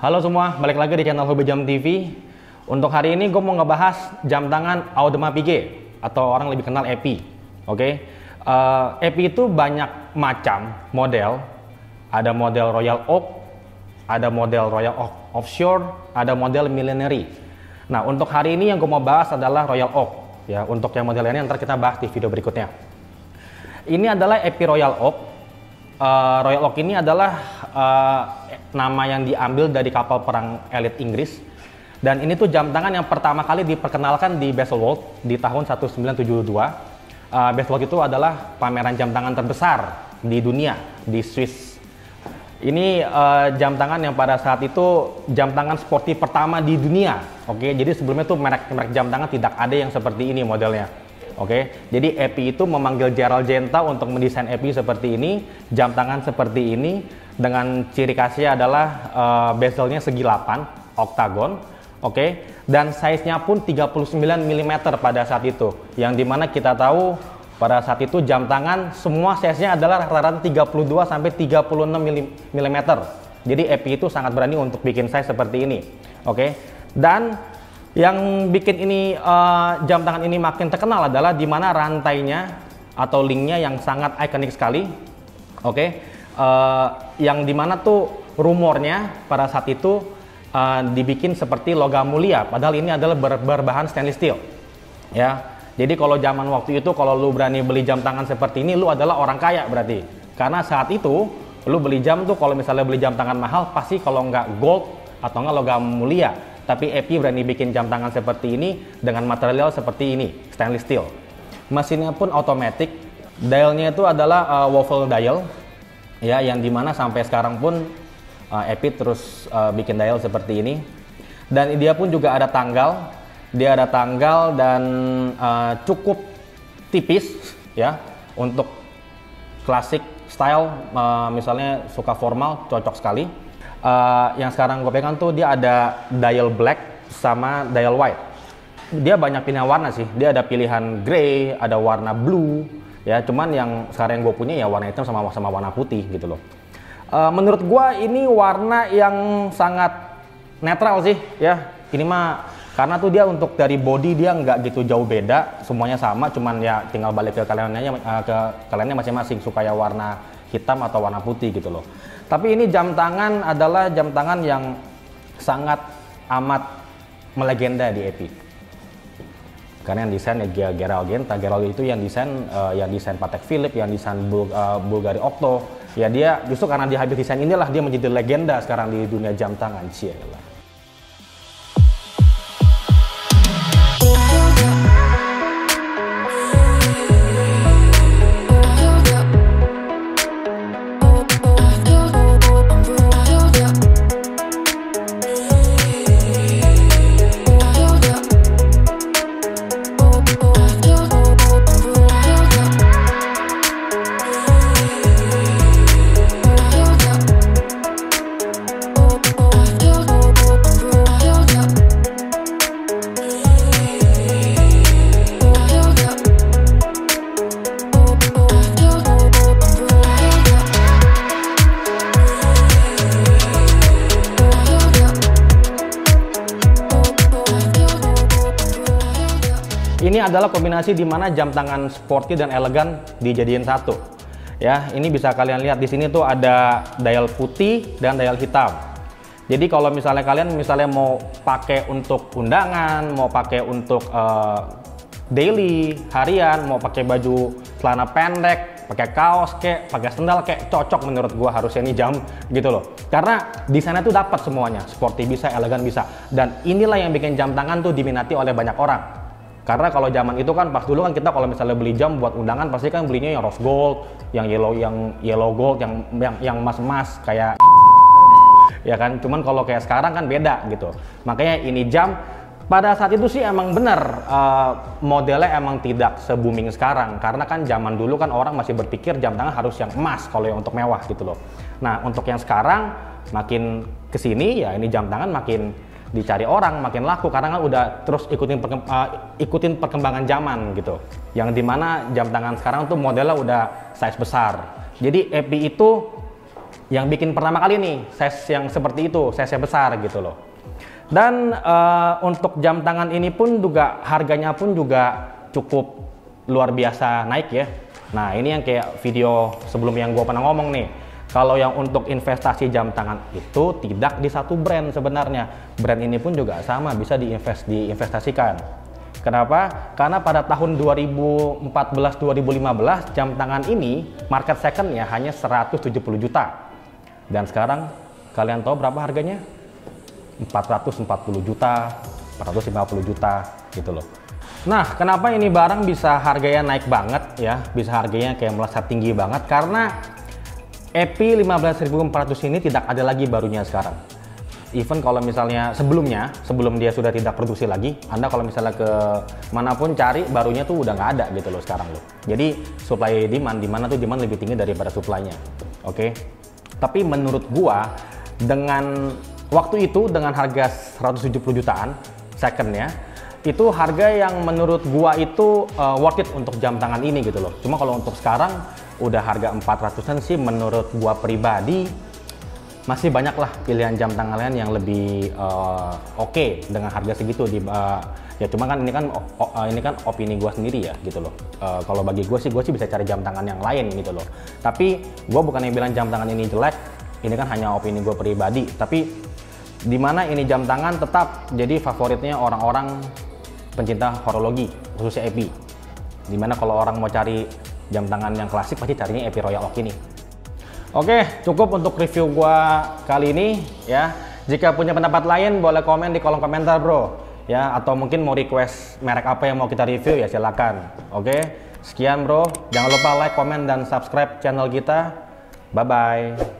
Halo semua, balik lagi di channel Hobi Jam TV. Untuk hari ini gue mau ngebahas jam tangan Audemars Piguet atau orang lebih kenal EPI. Oke, uh, EPI itu banyak macam model. Ada model Royal Oak, ada model Royal Oak Offshore, ada model Millenary. Nah, untuk hari ini yang gue mau bahas adalah Royal Oak. Ya, untuk yang model ini ntar kita bahas di video berikutnya. Ini adalah EPI Royal Oak. Uh, Royal Oak ini adalah uh, nama yang diambil dari kapal perang elit Inggris. Dan ini tuh jam tangan yang pertama kali diperkenalkan di Baselworld di tahun 1972. Uh, Baselworld itu adalah pameran jam tangan terbesar di dunia di Swiss. Ini uh, jam tangan yang pada saat itu jam tangan sporty pertama di dunia. Oke, jadi sebelumnya tuh merek-merek jam tangan tidak ada yang seperti ini modelnya. Oke, jadi EPI itu memanggil Gerald Genta untuk mendesain EPI seperti ini, jam tangan seperti ini, dengan ciri khasnya adalah uh, bezelnya segi 8, oktagon, oke, okay? dan size-nya pun 39 mm pada saat itu, yang di mana kita tahu pada saat itu jam tangan semua size-nya adalah rata-rata 32 sampai 36 mm. Jadi EPI itu sangat berani untuk bikin size seperti ini, oke, okay? dan yang bikin ini uh, jam tangan ini makin terkenal adalah di mana rantainya atau linknya yang sangat ikonik sekali. Oke, okay? Uh, yang di mana tuh rumornya pada saat itu uh, dibikin seperti logam mulia, padahal ini adalah ber berbahan stainless steel. Ya, jadi kalau zaman waktu itu kalau lu berani beli jam tangan seperti ini, lu adalah orang kaya berarti. Karena saat itu lu beli jam tuh kalau misalnya beli jam tangan mahal pasti kalau nggak gold atau nggak logam mulia tapi Epi berani bikin jam tangan seperti ini dengan material seperti ini, stainless steel. Mesinnya pun otomatis, dialnya itu adalah uh, waffle dial, ya yang di mana sampai sekarang pun uh, Epi terus uh, bikin dial seperti ini. Dan dia pun juga ada tanggal, dia ada tanggal dan uh, cukup tipis ya untuk klasik style, uh, misalnya suka formal cocok sekali uh, yang sekarang gue pegang tuh dia ada dial black sama dial white. Dia banyak pilihan warna sih. Dia ada pilihan grey, ada warna blue, ya. Cuman yang sekarang yang gue punya ya warna hitam sama sama warna putih gitu loh. Uh, menurut gue ini warna yang sangat netral sih, ya. Ini mah karena tuh dia untuk dari body dia nggak gitu jauh beda, semuanya sama, cuman ya tinggal balik ke kaliannya uh, ke kaliannya masing-masing suka ya warna hitam atau warna putih gitu loh. Tapi ini jam tangan adalah jam tangan yang sangat amat melegenda di EPI. Karena yang desain ya Gerald Genta, Gerald itu yang desain uh, yang desain Patek Philippe, yang desain Bul uh, Bulgari Octo. Ya dia justru karena dia habis desain inilah dia menjadi legenda sekarang di dunia jam tangan. Cielah. Ini adalah kombinasi di mana jam tangan sporty dan elegan dijadiin satu. Ya, ini bisa kalian lihat di sini tuh ada dial putih dan dial hitam. Jadi kalau misalnya kalian misalnya mau pakai untuk undangan, mau pakai untuk uh, daily, harian, mau pakai baju celana pendek, pakai kaos kek, pakai sendal kek, cocok menurut gua harusnya ini jam gitu loh. Karena di sana tuh dapat semuanya, sporty bisa, elegan bisa. Dan inilah yang bikin jam tangan tuh diminati oleh banyak orang karena kalau zaman itu kan pas dulu kan kita kalau misalnya beli jam buat undangan pasti kan belinya yang rose gold, yang yellow yang yellow gold, yang yang yang emas-emas kayak ya kan. Cuman kalau kayak sekarang kan beda gitu. Makanya ini jam pada saat itu sih emang bener uh, modelnya emang tidak se booming sekarang karena kan zaman dulu kan orang masih berpikir jam tangan harus yang emas kalau yang untuk mewah gitu loh. Nah untuk yang sekarang makin ke sini ya ini jam tangan makin dicari orang makin laku karena kan udah terus ikutin uh, ikutin perkembangan zaman gitu. Yang di mana jam tangan sekarang tuh modelnya udah size besar. Jadi EPI itu yang bikin pertama kali nih size yang seperti itu, size yang besar gitu loh. Dan uh, untuk jam tangan ini pun juga harganya pun juga cukup luar biasa naik ya. Nah ini yang kayak video sebelum yang gue pernah ngomong nih. Kalau yang untuk investasi jam tangan itu tidak di satu brand sebenarnya. Brand ini pun juga sama bisa diinvest diinvestasikan. Kenapa? Karena pada tahun 2014-2015 jam tangan ini market secondnya hanya 170 juta dan sekarang kalian tahu berapa harganya? 440 juta, 450 juta gitu loh. Nah, kenapa ini barang bisa harganya naik banget ya? Bisa harganya kayak melesat tinggi banget karena EPI 15400 ini tidak ada lagi barunya sekarang. Even kalau misalnya sebelumnya, sebelum dia sudah tidak produksi lagi, Anda kalau misalnya ke mana pun cari barunya tuh udah nggak ada gitu loh sekarang loh. Jadi supply demand di mana tuh demand lebih tinggi daripada supply-nya. Oke. Okay? Tapi menurut gua dengan waktu itu dengan harga 170 jutaan secondnya itu harga yang menurut gua itu uh, worth it untuk jam tangan ini gitu loh. Cuma kalau untuk sekarang udah harga 400-an sih menurut gua pribadi masih banyak lah pilihan jam tangan lain yang lebih uh, oke okay dengan harga segitu di uh, ya cuma kan ini kan uh, ini kan opini gue sendiri ya gitu loh. Uh, kalau bagi gue sih gue sih bisa cari jam tangan yang lain gitu loh. Tapi gue bukan yang bilang jam tangan ini jelek ini kan hanya opini gue pribadi. Tapi di mana ini jam tangan tetap jadi favoritnya orang-orang pencinta horologi khususnya Epi. Di mana kalau orang mau cari jam tangan yang klasik pasti carinya Epi Royal Oak ini. Oke, cukup untuk review gua kali ini ya. Jika punya pendapat lain boleh komen di kolom komentar, Bro. Ya atau mungkin mau request merek apa yang mau kita review ya silakan. Oke sekian bro. Jangan lupa like comment dan subscribe channel kita. Bye bye